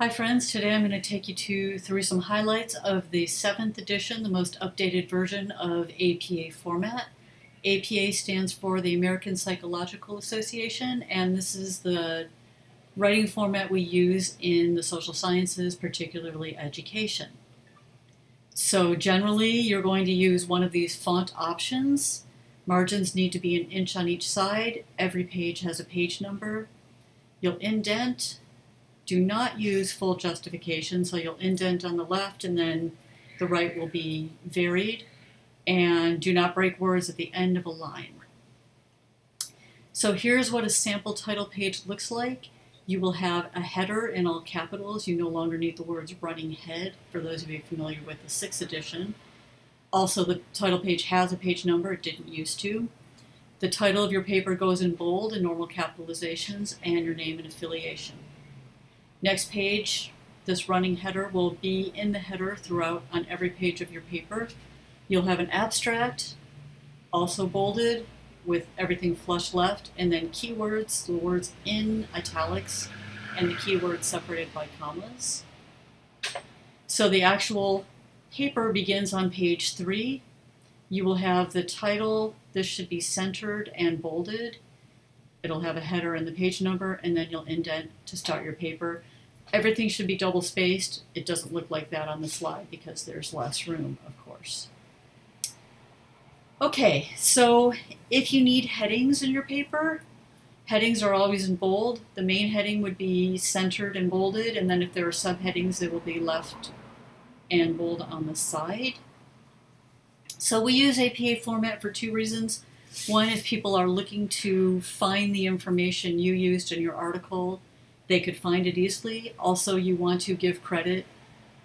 Hi friends, today I'm going to take you to, through some highlights of the 7th edition, the most updated version of APA format. APA stands for the American Psychological Association and this is the writing format we use in the social sciences, particularly education. So generally you're going to use one of these font options. Margins need to be an inch on each side. Every page has a page number. You'll indent do not use full justification, so you'll indent on the left and then the right will be varied. And do not break words at the end of a line. So here's what a sample title page looks like. You will have a header in all capitals. You no longer need the words running head for those of you familiar with the 6th edition. Also, the title page has a page number. It didn't used to. The title of your paper goes in bold in normal capitalizations and your name and affiliation. Next page, this running header will be in the header throughout on every page of your paper. You'll have an abstract, also bolded, with everything flush left, and then keywords, the words in italics, and the keywords separated by commas. So the actual paper begins on page three. You will have the title, this should be centered and bolded. It'll have a header and the page number, and then you'll indent to start your paper. Everything should be double spaced. It doesn't look like that on the slide because there's less room, of course. Okay, so if you need headings in your paper, headings are always in bold. The main heading would be centered and bolded, and then if there are subheadings, they will be left and bold on the side. So we use APA format for two reasons. One, if people are looking to find the information you used in your article they could find it easily. Also, you want to give credit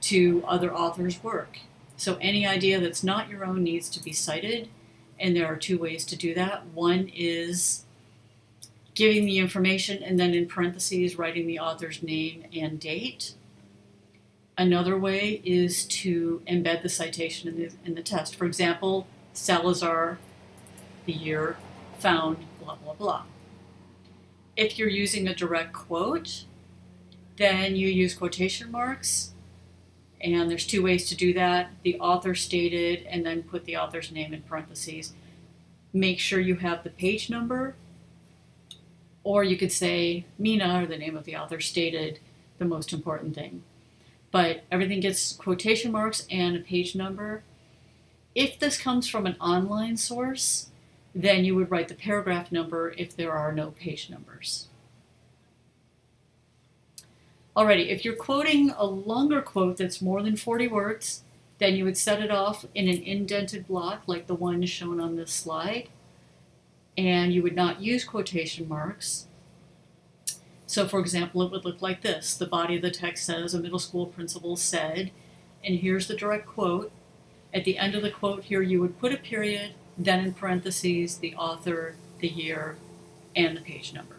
to other authors' work. So any idea that's not your own needs to be cited, and there are two ways to do that. One is giving the information and then in parentheses writing the author's name and date. Another way is to embed the citation in the, in the test. For example, Salazar, the year, found, blah, blah, blah. If you're using a direct quote, then you use quotation marks. And there's two ways to do that. The author stated, and then put the author's name in parentheses. Make sure you have the page number, or you could say Mina, or the name of the author, stated the most important thing. But everything gets quotation marks and a page number. If this comes from an online source, then you would write the paragraph number if there are no page numbers. Alrighty, if you're quoting a longer quote that's more than 40 words, then you would set it off in an indented block like the one shown on this slide, and you would not use quotation marks. So for example, it would look like this. The body of the text says, a middle school principal said, and here's the direct quote. At the end of the quote here, you would put a period, then in parentheses, the author, the year, and the page number.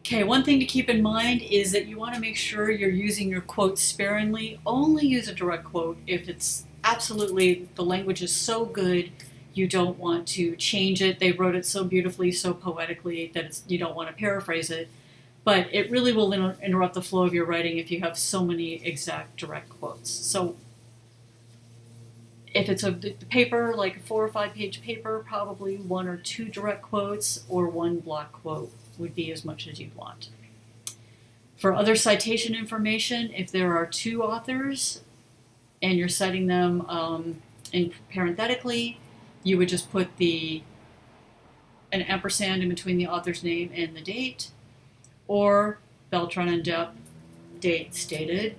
Okay, one thing to keep in mind is that you want to make sure you're using your quotes sparingly. Only use a direct quote if it's absolutely, the language is so good, you don't want to change it. They wrote it so beautifully, so poetically that you don't want to paraphrase it. But it really will inter interrupt the flow of your writing if you have so many exact direct quotes. So if it's a paper, like a four or five page paper, probably one or two direct quotes or one block quote would be as much as you'd want. For other citation information, if there are two authors and you're citing them um, in parenthetically, you would just put the an ampersand in between the author's name and the date, or Beltran and Depp date stated,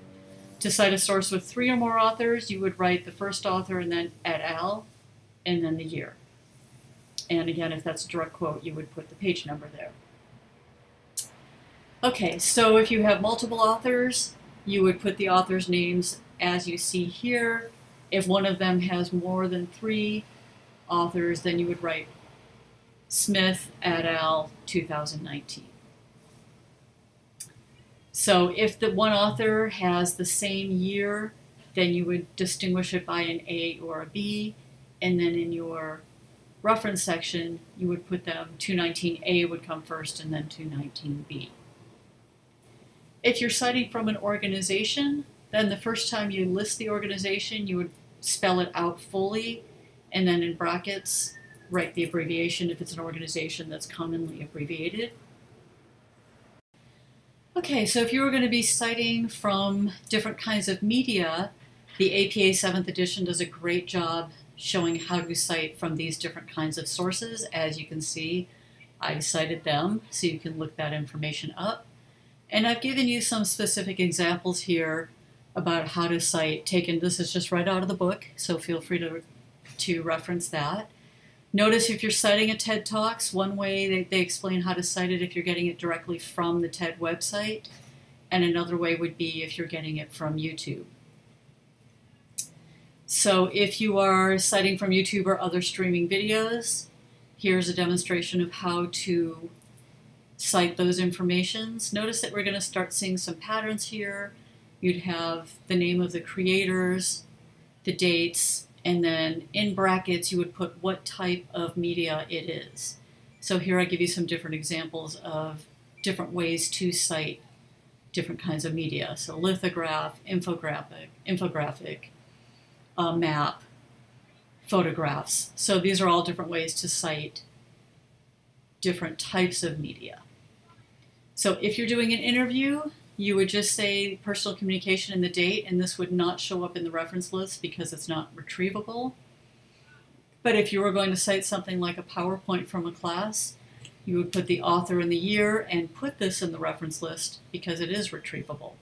to cite a source with three or more authors, you would write the first author and then et al. and then the year. And again, if that's a direct quote, you would put the page number there. Okay, so if you have multiple authors, you would put the author's names as you see here. If one of them has more than three authors, then you would write Smith et al. 2019. So if the one author has the same year, then you would distinguish it by an A or a B, and then in your reference section, you would put them 219A would come first and then 219B. If you're citing from an organization, then the first time you list the organization, you would spell it out fully, and then in brackets, write the abbreviation if it's an organization that's commonly abbreviated. Okay, so if you were going to be citing from different kinds of media, the APA 7th edition does a great job showing how to cite from these different kinds of sources. As you can see, I cited them, so you can look that information up. And I've given you some specific examples here about how to cite, taken, this is just right out of the book, so feel free to, to reference that. Notice if you're citing a TED Talks, one way they, they explain how to cite it if you're getting it directly from the TED website, and another way would be if you're getting it from YouTube. So if you are citing from YouTube or other streaming videos, here's a demonstration of how to cite those informations. Notice that we're going to start seeing some patterns here. You'd have the name of the creators, the dates, and then in brackets you would put what type of media it is. So here I give you some different examples of different ways to cite different kinds of media. So lithograph, infographic, infographic, a map, photographs. So these are all different ways to cite different types of media. So if you're doing an interview, you would just say personal communication and the date, and this would not show up in the reference list because it's not retrievable. But if you were going to cite something like a PowerPoint from a class, you would put the author and the year and put this in the reference list because it is retrievable.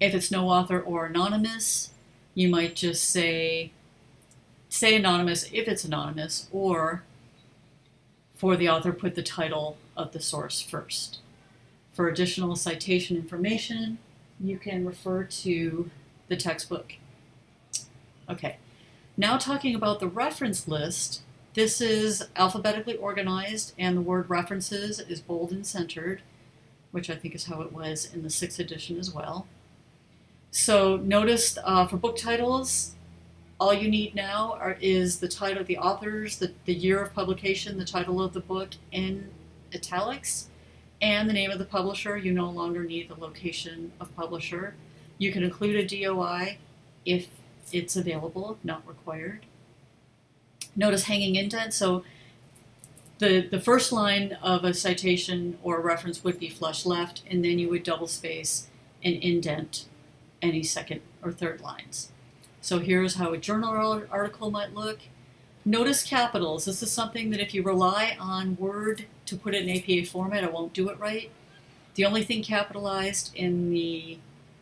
If it's no author or anonymous, you might just say, say anonymous if it's anonymous, or for the author, put the title of the source first. For additional citation information, you can refer to the textbook. Okay, now talking about the reference list, this is alphabetically organized and the word references is bold and centered, which I think is how it was in the sixth edition as well. So notice uh, for book titles, all you need now are, is the title, the authors, the, the year of publication, the title of the book in italics, and the name of the publisher. You no longer need the location of publisher. You can include a DOI if it's available, not required. Notice hanging indent. So the, the first line of a citation or a reference would be flush left, and then you would double space and indent any second or third lines. So here's how a journal article might look. Notice capitals. This is something that if you rely on Word to put it in APA format, it won't do it right. The only thing capitalized in the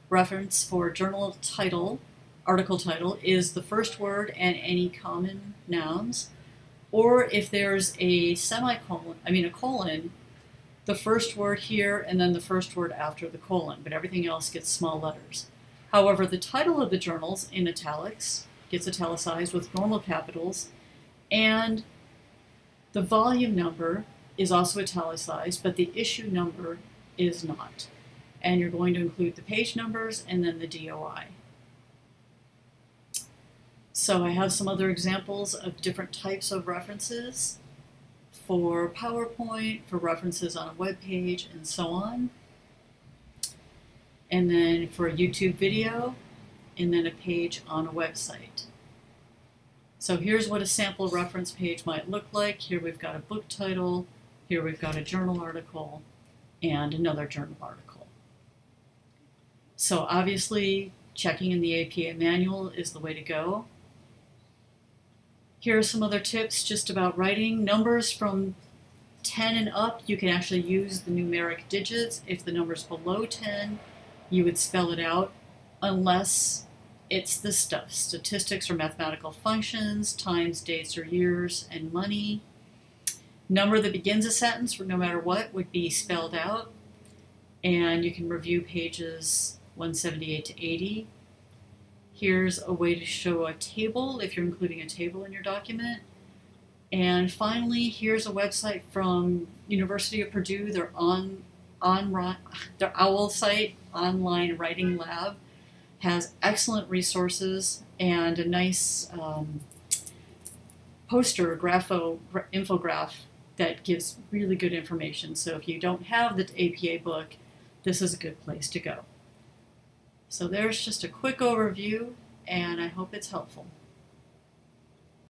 reference for journal title, article title, is the first word and any common nouns. Or if there's a semicolon, I mean a colon, the first word here and then the first word after the colon, but everything else gets small letters. However, the title of the journals in italics gets italicized with normal capitals and the volume number is also italicized, but the issue number is not. And you're going to include the page numbers and then the DOI. So I have some other examples of different types of references for PowerPoint, for references on a web page, and so on. And then for a YouTube video, and then a page on a website. So here's what a sample reference page might look like. Here we've got a book title, here we've got a journal article, and another journal article. So obviously, checking in the APA manual is the way to go. Here are some other tips just about writing. Numbers from 10 and up, you can actually use the numeric digits. If the number's below 10, you would spell it out unless it's this stuff statistics or mathematical functions, times, dates, or years, and money. Number that begins a sentence, no matter what, would be spelled out. And you can review pages 178 to 80. Here's a way to show a table if you're including a table in your document. And finally, here's a website from University of Purdue, their on, on their OWL site, online writing lab has excellent resources and a nice um, poster, grapho, infograph that gives really good information. So if you don't have the APA book, this is a good place to go. So there's just a quick overview, and I hope it's helpful.